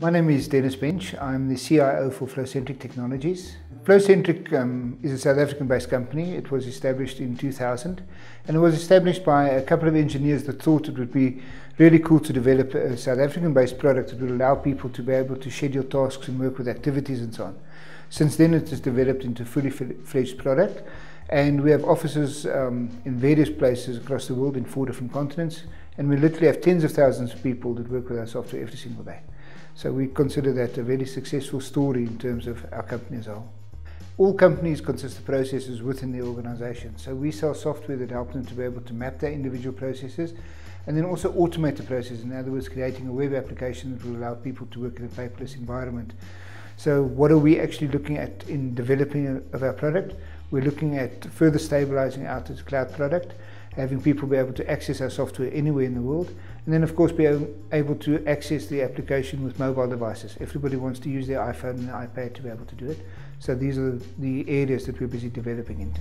My name is Dennis Bench. I'm the CIO for Flowcentric Technologies. Flowcentric um, is a South African based company. It was established in 2000 and it was established by a couple of engineers that thought it would be really cool to develop a South African based product that would allow people to be able to schedule tasks and work with activities and so on. Since then, it has developed into a fully fledged product and we have offices um, in various places across the world in four different continents and we literally have tens of thousands of people that work with our software every single day. So we consider that a very successful story in terms of our company as a whole. All companies consist of processes within the organization. So we sell software that helps them to be able to map their individual processes and then also automate the process. In other words, creating a web application that will allow people to work in a paperless environment. So what are we actually looking at in developing of our product? We're looking at further stabilizing out its cloud product having people be able to access our software anywhere in the world, and then of course be able to access the application with mobile devices. Everybody wants to use their iPhone and iPad to be able to do it. So these are the areas that we're busy developing into.